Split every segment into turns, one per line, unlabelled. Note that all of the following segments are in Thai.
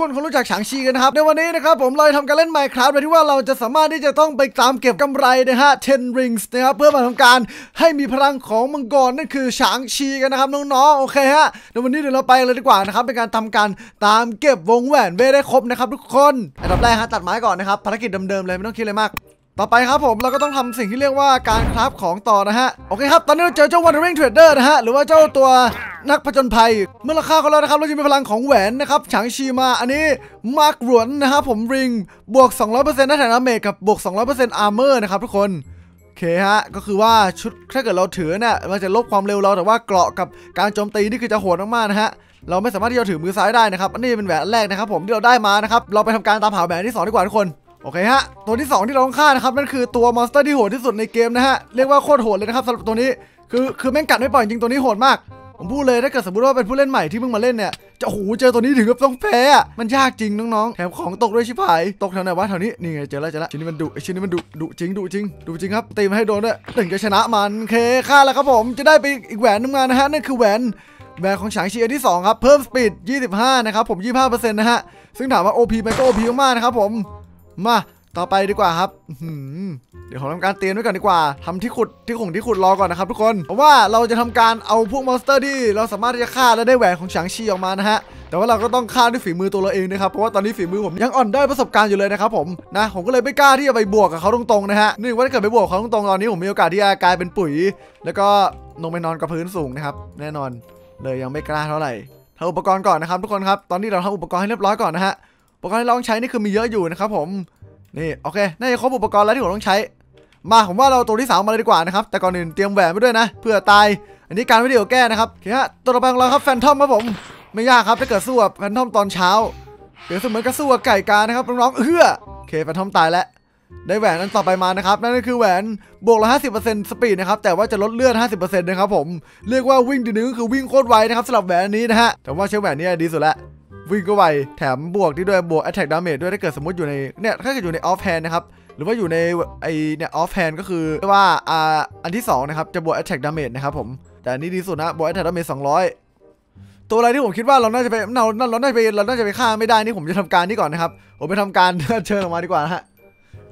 คนคงรู้จักฉางชีกันนะครับ ในวันนี้นะครับผมเราจะทำการเล่นไมค์ครับโดยที่ว่าเราจะสามารถที่จะต้องไปตามเก็บกำไรนะฮะ10 rings นะครับเพื่อมาทำการให้มีพลังของมังกรนั่นคือฉางชีกันนะครับน้องๆโอเคฮะในวันนี้เดี๋ยวเราไปเลยดีกว่านะครับเป็นการทำการตามเก็บวงแหวนเวได้ครบนะครับทุกคนอันดับแรกฮะตัดไม้ก่อนนะครับภารกิจเดิมๆเลยไม่ต้องคิดอะไรมาก ต่อไปครับผมเราก็ต้องทำสิ่งที่เรียกว่าการคราฟของต่อนะฮะ โอเคครับ ตอนนี้เราเจอเจ้า Wandering Trader นะฮะ หรือว่าเจ้าตัวนักผจญภัย เมื่อเราฆ่าเขาแล้วนะครับ เราจะมีพลังของแหวนนะครับ Shang-Chi มา อันนี้ Makluan นะครับผม ring บวก 200%ได้แถม damage กับบวก 200% armor นะครับทุกคนโอเคฮะ ก็คือว่าชุดถ้าเกิดเราถือเนี่ยมันจะลบความเร็วเราแต่ว่าเกราะกับการโจมตีนี่คือจะโหดมากๆนะฮะเราไม่สามารถที่จะถือมือซ้ายได้นะครับอันนี้เป็นแหวนแรกนะครับผมที่เราได้มานะครับเราไปทำการตามหาแหวนที่สองดีกว่าทุกคน โอเคฮะ ตัวที่ 2 ที่เราต้องฆ่านะครับนั่นคือตัว monster ที่โหดที่สุดในเกมนะฮะ เรียกว่าโคตรโหดเลยนะครับสำหรับตัวนี้ คือคือแม่งกัดไม่ปล่อยจริงตัวนี้โหดมาก ผมพูดเลยถ้าเกิดสมมติว่าเป็นผู้เล่นใหม่ที่เพิ่งมาเล่นเนี่ยจะโอ้โหเจอตัวนี้ถึงกับต้องแพ้อะมันยากจริงน้องๆ แถมของตกด้วยชิบหาย ตกแถวไหนวะแถวนี้นี่ไงเจอแล้วเจอแล้วชิ้นนี้มันดุไอชิ้นนี้มันดุดุจริงดุจริงดุจริงครับตีมาให้โดนด้วยถึงจะชนะมันเคฆ่าแล้วครับผมจะได้ไปอีกแหวนนึงมานะฮะนั่นคือแหวนแหวนของฉางชีอันที่สองครับ เพิ่มสปีด 25 นะครับผม 25%นะฮะ ซึ่งถามว่า OP มันก็ OP มากๆนะครับผม มาต่อไปดีกว่าครับเดี๋ยวผมทำการเตรียมไว้ก่อนดีกว่าทำที่ขุดที่ขงที่ขุดรอก่อนนะครับทุกคน เพราะว่าเราจะทำการเอาพวก monster ที่เราสามารถที่จะฆ่าและได้แหวนของ Shang-Chi ออกมานะฮะ แต่ว่าเราก็ต้องฆ่าด้วยฝีมือตัวเราเองนะครับ เพราะว่าตอนนี้ฝีมือผมยังอ่อนด้อยประสบการณ์อยู่เลยนะครับผมนะ ผมก็เลยไม่กล้าที่จะไปบวกกับเขาตรงๆนะฮะนี่ว่าถ้าเกิดไปบวกเขาตรงๆตอนนี้ผมมีโอกาสที่จะกลายเป็นปุ๋ย แล้วก็ลงไปนอนกับพื้นสูงนะครับ แน่นอน เลยยังไม่กล้าเท่าไหร่ทำอุปกรณ์ก่อนนะครับทุกคนครับ ตอนนี้เราทำอุปกรณ์ให้เรียบร้อยก่อนนะฮะ อุปกรณ์ที่เราต้องใช้นี่คือมีเยอะอยู่นะครับผมนี่โอเคน่าจะครบอุปกรณ์แล้วที่ผมต้องใช้ มาผมว่าเราตัวที่สามมาเลยดีกว่านะครับแต่ก่อนอื่นเตรียมแหวนไปด้วยนะ เผื่อตาย อันนี้การวิดีโอแก้นะครับโอเคฮะตัวต่อไปของเราครับ phantom ครับผมไม่ยากครับถ้าเกิดสู้กับ phantom ตอนเช้าเดี๋ยวเสมือนกับสู้กับไก่กานะครับน้องๆเอื้อโอเค phantom ตายแล้วได้แหวนนั้นต่อไปมานะครับ นั่นก็คือแหวนบวกละ50% speed นะครับ แต่ว่าจะลดเลือด50%นะครับผม เรียกว่าวิ่งทีนึงก็คือวิ่งโคตรไวนะครับสำหรับแหวนนี้นะฮะ แต่ว่าใช้แหวนนี้ดีสุดละ วิ่งก็ไว แถมบวกที่ด้วยบวก attack damage ด้วยถ้าเกิดสมมติอยู่ในเนี่ยถ้าเกิดอยู่ใน off hand นะครับหรือว่าอยู่ในไอเนี่ย off hand ก็คือว่าอ่าอันที่สองนะครับจะบวก attack damage นะครับผมแต่นี้ดีสุดนะบวก attack damage 200 ตัวอะไรที่ผมคิดว่าเราน่าจะไปเราเราเราน่าจะไปเราน่าจะไปฆ่าไม่ได้นี่ผมจะทำการนี่ก่อนนะครับผมไปทำการเชิญออกมาดีกว่านะฮะ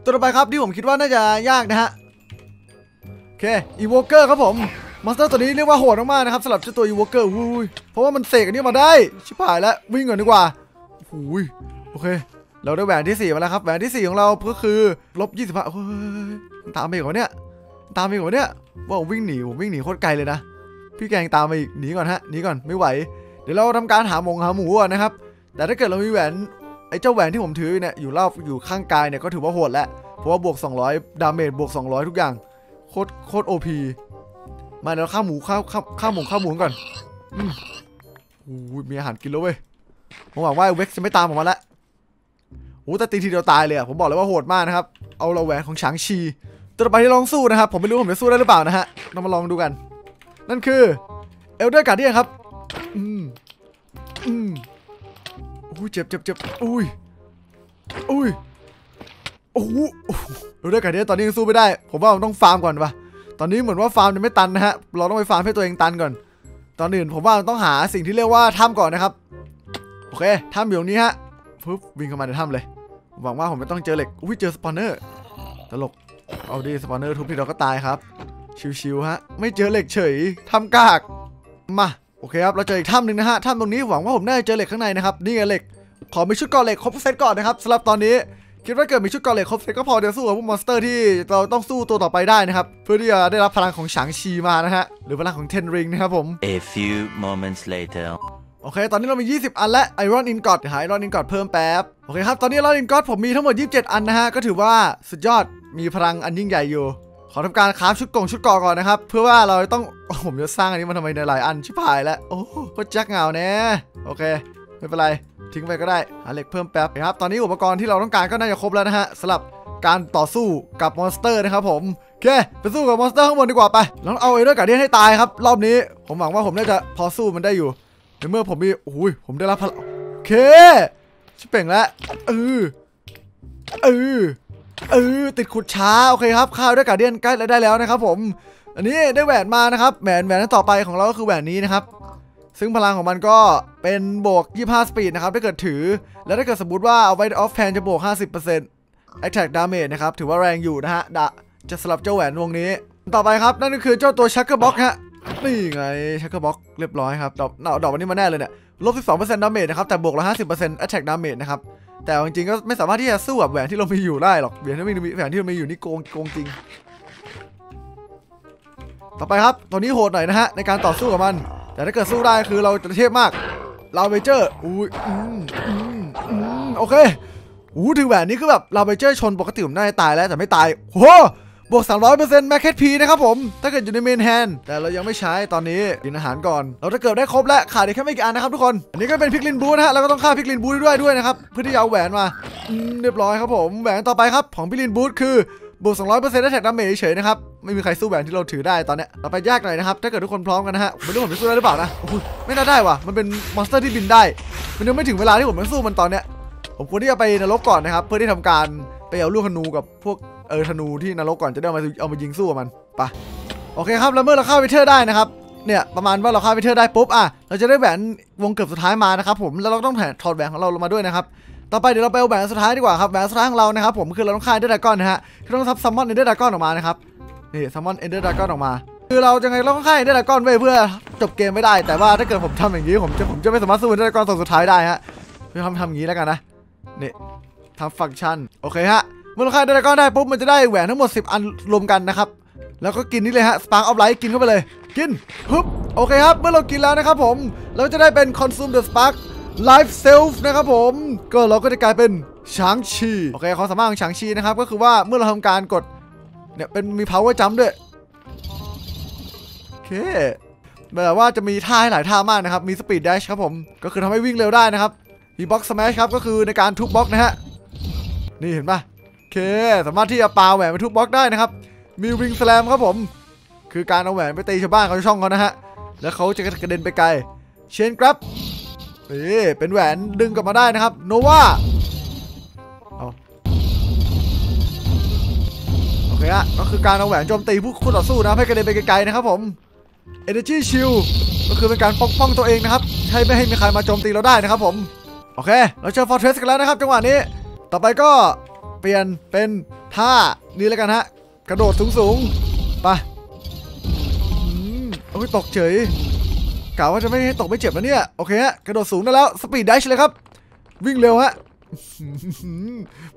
ตัวต่อไปครับที่ผมคิดว่าน่าจะยากนะฮะโอเค evoker ครับผม monster ตัวนี้เรียกว่าโหดมากๆนะครับสำหรับเจ้าตัว evoker อุ้ยเพราะว่ามันเสกอันนี้มาได้ ชิบหายแล้ววิ่งก่อนดีกว่าอุ้ยโอเค เราได้แหวนที่ 4 มาแล้วครับแหวนที่ 4 ของเราก็คือลบ25เฮ้ยตามไปอีกเหรอเนี่ยตามไปอีกเหรอเนี่ยว่าวิ่งหนีผมวิ่งหนีโคตรไกลเลยนะ พี่แกงตามไปอีกหนีก่อนฮะหนีก่อนไม่ไหว เดี๋ยวเราทำการหาหมงหาหมูก่อนนะครับ แต่ถ้าเกิดเรามีแหวนไอ้เจ้าแหวนที่ผมถือเนี่ยอยู่รอบอยู่ข้างกายเนี่ยก็ถือว่าโหดแล้วเพราะว่าบวก 200 ดาเมจบวก 200 ทุกอย่างโคตรโคตรโอพี มาเดี๋ยวข้าวหมูข้าวข้าวข้าวหมูข้าวหมูก่อนอืมโอ้ยมีอาหารกินแล้วเว้ยผมหวังว่าเว็กจะไม่ตามผมมาแล้วโอ้แต่ตีทีเดียวตายเลยอะผมบอกเลยว่าโหดมากนะครับ เอาเราแหวนของฉางชีตัวต่อไปที่ลองสู้นะครับ ผมไม่รู้ผมจะสู้ได้หรือเปล่านะฮะเรามาลองดูกัน นั่นคือเอลเดอร์การ์เดียนครับ อืม อืมอุ้ยเจ็บเจ็บเจ็บอุ้ย อุ้ย โอ้โหรู้ด้วยกันเนี่ตอนนี้ยังสู้ไม่ได้ ผมว่าผมต้องฟาร์มก่อนปะ ตอนนี้เหมือนว่าฟาร์มจะไม่ตันนะฮะ เราต้องไปฟาร์มให้ตัวเองตันก่อน ตอนอื่นผมว่าเราต้องหาสิ่งที่เรียกว่าถ้ำก่อนนะครับ โอเค ถ้ำอยู่ตรงนี้ฮะปุ๊บวิ่งเข้ามาในถ้ำเลย หวังว่าผมไม่ต้องเจอเหล็ก อุ้ยเจอ spawner ตลก เอาดิ spawner ทุบทีเราก็ตายครับ ชิวๆฮะ ไม่เจอเหล็กเฉยถ้ำกาก มา โอเคครับ เราเจออีกถ้ำหนึ่งนะฮะ ถ้ำตรงนี้หวังว่าผมน่าจะเจอเหล็กข้างในนะครับ นี่ไงเหล็ก ขอมีชุดเกราะเหล็กครบเซตก่อนนะครับสำหรับตอนนี้ คิดว่าเกิดมีชุดเกราะเหล็กครบเซตก็พอจะสู้กับพวก monster ที่เราต้องสู้ตัวต่อไปได้นะครับ เพื่อที่จะได้รับพลังของ Shang-Chi มานะฮะ หรือพลังของ Ten Rings นะครับผม
A few moments later.
โอเค ตอนนี้เรามี 20 อันละ iron ingot หา iron ingot เพิ่มแป๊บ โอเคครับ ตอนนี้ iron ingot ผมมีทั้งหมด 27 อันนะฮะ ก็ถือว่าสุดยอด มีพลังอันยิ่งใหญ่อยู่ ขอทำการ craft ชุดเกราะชุดเกราะก่อนนะครับ เพื่อว่าเราต้อง ผมจะสร้างอันนี้มาทำไมในหลายอัน ชิบหายแล้ว โอ้โหโคตรจักเหงาแน่ โอเค ไม่เป็นไรทิ้งไปก็ได้หาเหล็กเพิ่มแป๊บนะครับตอนนี้อุปกรณ์ที่เราต้องการก็น่าจะครบแล้วนะฮะสำหรับการต่อสู้กับ monster นะครับผมโอเคไปสู้กับ monster ข้างบนดีกว่าไปเราต้องเอา Elder Guardian ให้ตายครับ รอบนี้ผมหวังว่าผมน่าจะพอสู้มันได้อยู่ในเมื่อผมมีโอ้ยผมได้รับพลังโอเคชิบเป่งแล้วเออเออเออติดขุดช้าโอเคครับฆ่า Elder Guardian ใกล้แล้วได้แล้วนะครับผม อันนี้ได้แหวนมานะครับแหวนแหวนต่อไปของเราก็คือแหวนนี้นะครับ ซึ่งพลังของมันก็เป็นบวก 25 speed นะครับ ถ้าเกิดถือ แล้วถ้าเกิดสมมติว่าเอาไว้ off hand จะบวก 50% Attack Damage นะครับ ถือว่าแรงอยู่นะฮะดะจะสลับเจ้าแหวนวงนี้ ต่อไปครับ นั่นก็คือเจ้าตัว Shulker Box ฮะ นี่ไง Shulker Box เรียบร้อยครับ ดอกดอกวันนี้มาแน่เลยเนี่ยลบ 12% damage นะครับ แต่บวกละ50% Attack Damage นะครับ แต่จริงๆก็ไม่สามารถที่จะสู้กับแหวนที่เรามีอยู่ได้หรอกแหวนที่มีแหวนที่เรามีอยู่นี่โกงโกงจริง ต่อไปครับตัวนี้โหดหน่อยนะฮะในการต่อสู้กับมัน แต่ถ้าเกิดสู้ได้คือเราจะเทพมาก Ravager อุ้ยอืมอืมอืมโอเคอู้ถึงแหวนนี้คือแบบ Ravager ชนปกติผมน่าจะตายแล้วแต่ไม่ตายโหบวก 300% Max HP นะครับผม ถ้าเกิดอยู่ใน main hand แต่เรายังไม่ใช้ตอนนี้กินอาหารก่อน เราจะเกิดได้ครบแล้ว ขาดอีกแค่ไม่กี่อันนะครับทุกคน อันนี้ก็เป็น Piglin Brute นะฮะเราก็ต้องฆ่า Piglin Brute ด้วยด้วยนะครับ เพื่อที่จะเอาแหวนมาอืมเรียบร้อยครับผม แหวนต่อไปครับของ Piglin Brute คือ บวก200% Attack Damage เฉยๆนะครับ ไม่มีใครสู้แหวนที่เราถือได้ตอนเนี้ยเราไปยากหน่อยนะครับ ถ้าเกิดทุกคนพร้อมกันนะฮะไม่รู้ผมจะสู้ได้หรือเปล่านะโอ้โหไม่น่าได้ว่ะ มันเป็น monster ที่บินได้ มันยังไม่ถึงเวลาที่ผมต้องสู้มันตอนเนี้ย ผมควรที่จะไปนรกก่อนนะครับ เพื่อที่ทำการไปเอาลูกธนูกับพวกเออธนูที่นรกก่อนจะได้เอามาเอามายิงสู้กับมันไปะโอเคครับ แล้วเมื่อเราฆ่า Wither ได้นะครับเนี่ยประมาณว่าเราฆ่า Wither ได้ปุ๊บอะเราจะได้แหวนวงเกือบสุดท้ายมานะครับผมแล้วเราต้องถอดแหวนของเราลงมาด้วยนะครับ ต่อไปเดี๋ยวเราไปเอาแหวนสุดท้ายดีกว่าครับแหวนสุดท้ายของเรานะครับผมคือเราต้องฆ่า Ender Dragon นะฮะคือต้องทำ summon Ender Dragon ออกมานะครับนี่ summon Ender Dragon ออกมา คือเราจะไงเราต้องฆ่า Ender Dragon ไว้เพื่อจบเกมไม่ได้ แต่ว่าถ้าเกิดผมทำอย่างนี้ผมจะผมจะไม่สามารถสู้ Ender Dragon ตัวสุดท้ายได้ฮะเพื่อทำทำอย่างนี้แล้วกันนะนี่ทำฟังก์ชันโอเคฮะเมื่อเราฆ่า Ender Dragon ได้ปุ๊บมันจะได้แหวนทั้งหมด 10 อันรวมกันนะครับแล้วก็กินนี่เลยฮะ Spark of Light กินเข้าไปเลย กินฮึบโอเคครับเมื่อเรากินแล้วนะครับผมเราจะได้เป็น consume the spark life self นะครับผม ก็เราก็จะกลายเป็นช้างชีโอเคความสามารถของช้างชีนะครับ ก็คือว่าเมื่อเราทำการกดเนี่ยเป็นมี power jump ด้วยโอเคแบบว่าจะมีท่าให้หลายท่ามากนะครับ มี speed dash ครับผม ก็คือทำให้วิ่งเร็วได้นะครับ มี box smash ครับก็คือในการทุบบล็อกนะฮะนี่เห็นปะโอเค สามารถที่จะปาแหวนไปทุบบล็อกได้นะครับ มี ring slam ครับผม คือการเอาแหวนไปตีชาวบ้านเขาช่องเขานะฮะแล้วเขาจะกระเด็นไปไกลเชนครับ นี่เป็นแหวนดึงกลับมาได้นะครับ โนวาเอาโอเคฮะก็คือการเอาแหวนโจมตีผู้คู่ต่อสู้นะให้กระเด็นไปไกลๆนะครับผม Energy Shield ก็คือเป็นการปกป้องตัวเองนะครับใช้ไม่ให้มีใครมาโจมตีเราได้นะครับผม โอเค เราเจอ Fortress กันแล้วนะครับ จังหวะนี้ ต่อไปก็เปลี่ยนเป็นท่านี้แล้วกันฮะ กระโดดสูงๆไปอืมโอ้ยตกเฉย กะว่าจะไม่ให้ตกไม่เจ็บนะเนี่ย โอเคฮะ กระโดดสูงได้แล้ว speed dash เลยครับ วิ่งเร็วฮะ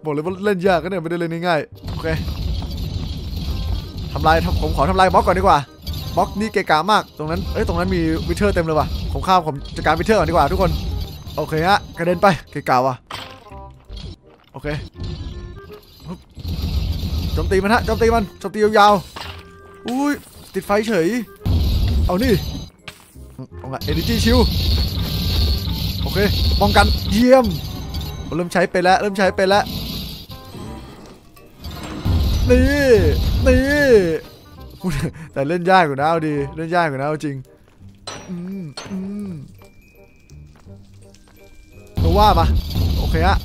บอกเลยว่าเล่นยากก็เนี่ยไม่ได้เล่นง่ายๆ โอเคทำลายผมขอทำลายบล็อกก่อนดีกว่า บล็อกนี่เกะกะมาก ตรงนั้น เอ้ย ตรงนั้นมี Wither เต็มเลยว่ะ ผมข้ามผมจัดการ Wither ก่อนดีกว่าทุกคน โอเคฮะ กระเด็นไป เกะกะว่ะ โอเคโจมตีมันฮะโจมตีมันโจมตียาวๆ อุ้ยติดไฟเฉย เอานี่ เอาไง energy shield โอเคป้องกันเยี่ยมเริ่มใช้ไปแล้วเริ่มใช้ไปแล้วนี่นี่แต่เล่นยากกว่านะเอาดีเล่นยากกว่านะเอาจริงอืมอืม Nova ปะโอเคฮะ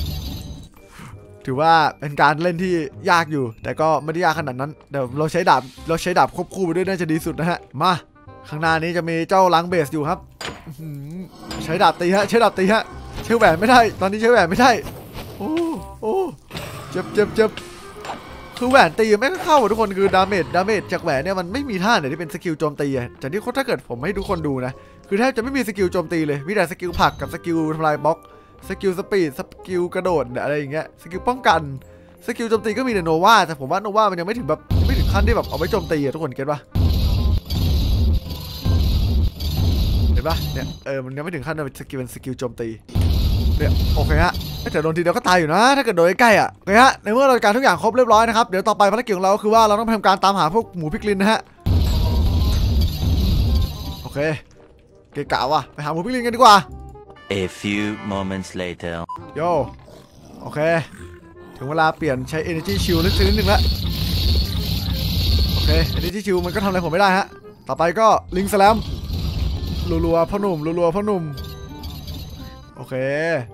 ถือว่าเป็นการเล่นที่ยากอยู่ แต่ก็ไม่ได้ยากขนาดนั้นเดี๋ยวเราใช้ดาบเราใช้ดาบควบคู่ไปด้วยน่าจะดีสุดนะฮะมา ข้างหน้านี้จะมีเจ้ารัง Blaze อยู่ครับใช้ดาบตีฮะใช้ดาบตีฮะใช้แหวนไม่ได้ ตอนนี้ใช้แหวนไม่ได้โอ้โอ้เจ็บเจ็บเจ็บคือแหวนตีไม่เข้าทุกคนคือ damage damage จากแหวนเนี่ยมันไม่มีท่าไหนที่เป็น skill โจมตีอะจากที่ถ้าเกิดผมให้ทุกคนดูนะคือแทบจะไม่มี skill โจมตีเลยมีแต่ skill ผลักกับ skill ทำลายบล็อก skill speed skill กระโดดอะไรอย่างเงี้ย skill ป้องกัน skill โจมตีก็มีแต่โนวาแต่ผมว่าโนวามันยังไม่ถึงแบบไม่ถึงขั้นที่แบบเอาไว้โจมตีอะทุกคน get ปะ ปะเนี่ยเออมันยังไม่ถึงขั้นเป็น skill เป็น skill โจมตีเนี่ยโอเคฮะแต่โดนทีเดียวก็ตายอยู่นะ ถ้าเกิดโดนใกล้ๆอะโอเคฮะในเมื่อเราการทุกอย่างครบเรียบร้อยนะครับเดี๋ยวต่อไปภารกิจของเราก็คือว่าเราต้องไปทำการตามหาพวกหมู Piglin นะฮะโอเคเกะกะว่ะไปหาหมูพิกลินกันดีกว่า
A few moments later.
โยโอเค ถึงเวลาเปลี่ยนใช้ energy shield ลึกนิดนึงแล้วโอเค energy shield มันก็ทำอะไรผมไม่ได้ฮะต่อไปก็ลิงสแลม รัวๆพ่อหนุ่มรัวๆพ่อหนุ่ม โอเค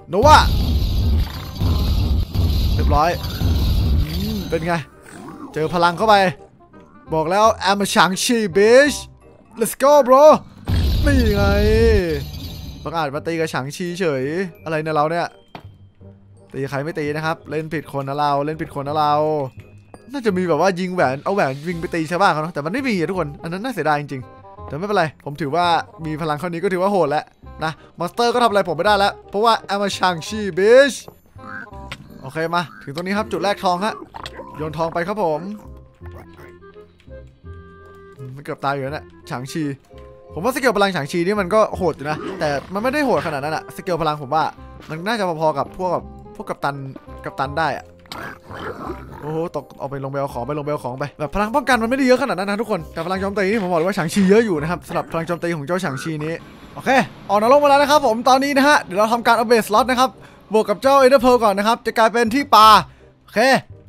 โนวาเรียบร้อย เป็นไง เจอพลังเข้าไป บอกแล้ว I'm a Shang-Chi bitch let's go bro นี่ไงบังอาจมาตีกับ Shang-Chi เฉย อะไรเนี่ยเราเนี่ย ตีใครไม่ตีนะครับ เล่นผิดคนนะเรา เล่นผิดคนนะเรา น่าจะมีแบบว่ายิงแหวน เอาแหวนยิงไปตีชาวบ้านเขาเนอะแต่มันไม่มีอะทุกคน อันนั้นน่าเสียดายจริงๆ แต่ไม่เป็นไร ผมถือว่ามีพลังเท่านี้ก็ถือว่าโหดแล้วนะ monster ก็ทำอะไรผมไม่ได้แล้ว เพราะว่า I'm a Shang-Chi bitchโอเคมา ถึงตรงนี้ครับจุดแรกทองฮะโยนทองไปครับผมมันเกือบตายอยู่แล้วเนะฉางชี ผมว่าสเกลพลังฉางชีนี่มันก็โหดอยู่นะ แต่มันไม่ได้โหดขนาดนั้นอะสเกลพลังผมว่า มันน่าจะพอๆกับพวกกับพวกกัปตันกัปตันได้อะ โอ้โหตกเอาไปลงไปเอาของไปลงไปเอาของไปแบบพลังป้องกันมันไม่ได้เยอะขนาดนั้นนะทุกคนแต่พลังโจมตีนี่ผมบอกเลยว่าฉางชีเยอะอยู่นะครับสำหรับพลังโจมตีของเจ้าฉางชีนี้โอเคออกนรกมาแล้วนะครับผมตอนนี้นะฮะเดี๋ยวเราทำการเอัปเดตสล็อตนะครับบวกกับเจ้าเอเดอร์เพลก่อนนะครับจะกลายเป็นที่ปลาโอเค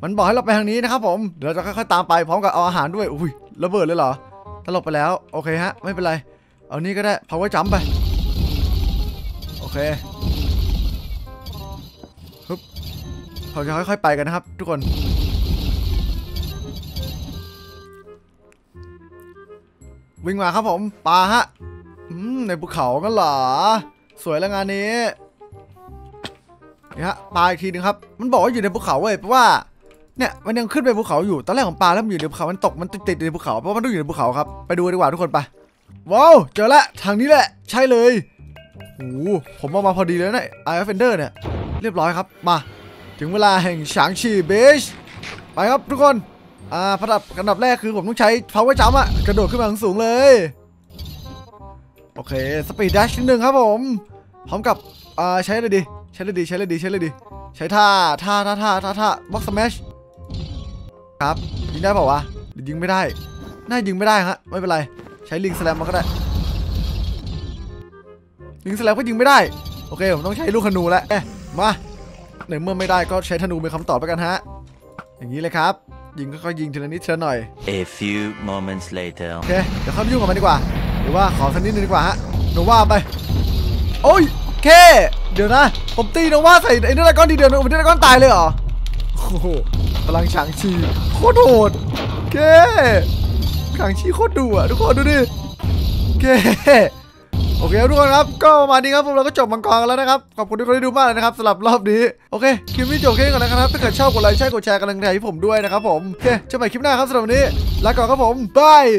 มันบอกให้เราไปทางนี้นะครับผมเดี๋ยวเราจะค่อยๆตามไปพร้อมกับเอาอาหารด้วยอุ้ยระเบิดเลยเหรอตลบไปแล้วโอเคฮะไม่เป็นไร เอานี่ก็ได้ power jump ไปโอเคฮึบเราจะค่อยๆไปกันนะครับ ทุกคน วิ่งมาครับผมปาฮะในภูเขากันเหรอ สวยแล้วงานนี้นี่ฮะปาอีกทีหนึงครับ มันบอกว่าอยู่ในภูเขาเว้ยแปลว่าเนี่ยมันยังขึ้นไปภูเขาอยู่ตอนแรกของปลาแล้วมันอยู่ในภูเขามันตกมันติดในภูเขาเพราะมันต้องอยู่ในภูเขาครับไปดูดีกว่าทุกคนไปว้าวเจอแล้วทางนี้แหละ ใช่เลยโอ้โหผมเอามาพอดีเลยนะ Eye of Ender เนี่ยเรียบร้อยครับมา ถึงเวลาแห่ง Shang-Chi bitchไปครับทุกคน อ่าระดับอันดับแรกคือผมต้องใช้ power jump อะกระโดดขึ้นมาสูงเลย โอเค speed dash นิดนึงครับผม พร้อมกับ อ่า ใช้เลยดี ใช้เลยดี ใช้เลยดี ใช้เลยดี ใช้ท่า ท่า ท่า ท่า ท่าท่า block smash ครับ ยิงได้เปล่าวะหรือยิงไม่ได้ น่ายิงไม่ได้ฮะ ไม่เป็นไร ใช้ ring slam มันก็ได้ ring slam ก็ยิงไม่ได้ โอเค ผมต้องใช้ลูกธนูแล้วเอ๊ะมาในเมื่อไม่ได้ก็ใช้ธนูเป็นคำตอบไปกันฮะ อย่างนี้เลยครับ ยิงก็ค่อยๆยิงทีละนิดทีละหน่อย
A few moments later.
โอเคเดี๋ยวเข้าไปยุ่งกับมันดีกว่า หรือว่าขอสักนิดนึงดีกว่าฮะโนว่าไป โอ้ยเค เดี๋ยวนะ ผมตีโนว่าใส่ไอ้เนื้อก้อนทีเดียวโนเนื้อก้อนตายเลยเหรอโอ้โหพลังฉางชีโคตรโหดเคฉางชีโคตรดุอะทุกคนดูดิเค โอเคทุกคนครับก็ประมาณนี้ครับพวกเราก็จบมังกรกันแล้วนะครับขอบคุณทุกคนที่ดูมากเลยนะครับสำหรับรอบนี้โอเคคลิปนี้จบแค่นี้ก่อนนะครับถ้าเกิดชอบกดไลค์ใช่กดแชร์กำลังใจให้ผมด้วยนะครับผมโอเคเจอกันใหม่คลิปหน้าครับสำหรับวันนี้ลาก่อนครับผมบาย